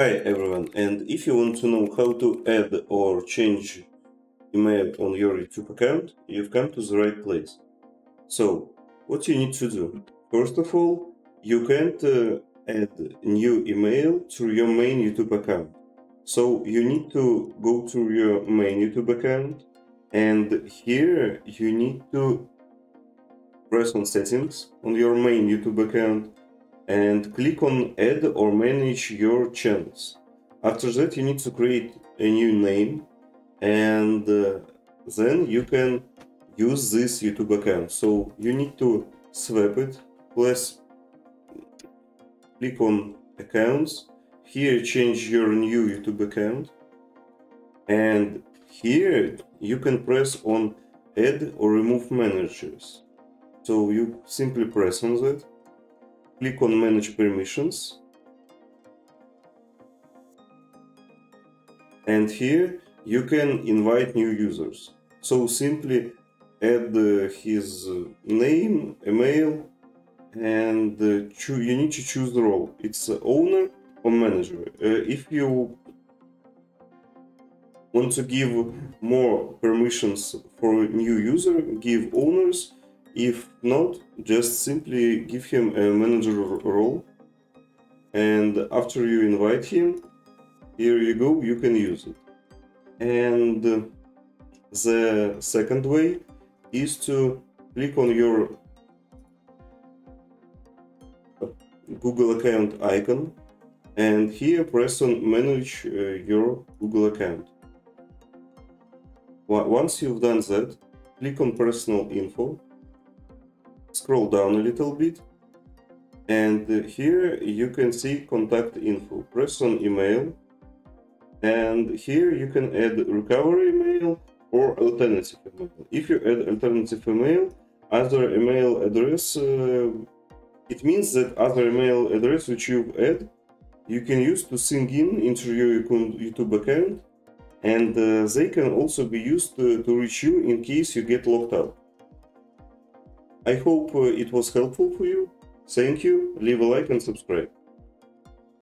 Hi everyone, and if you want to know how to add or change email on your YouTube account, you've come to the right place. So, what you need to do? First of all, you can't uh, add new email to your main YouTube account. So, you need to go to your main YouTube account, and here you need to press on settings on your main YouTube account and click on add or manage your channels. After that you need to create a new name and uh, then you can use this YouTube account. So you need to swap it, plus click on accounts, here change your new YouTube account and here you can press on add or remove managers. So you simply press on that click on manage permissions. And here you can invite new users. So simply add uh, his uh, name email and uh, you need to choose the role. It's owner or manager. Uh, if you want to give more permissions for a new user give owners if not, just simply give him a manager role and after you invite him, here you go, you can use it. And the second way is to click on your Google account icon and here press on manage uh, your Google account. Once you've done that, click on personal info scroll down a little bit. And here you can see contact info. Press on email. And here you can add recovery email or alternative email. If you add alternative email other email address uh, it means that other email address which you add you can use to sync in into your youtube account. And uh, they can also be used to, to reach you in case you get locked out I hope uh, it was helpful for you. Thank you, leave a like and subscribe.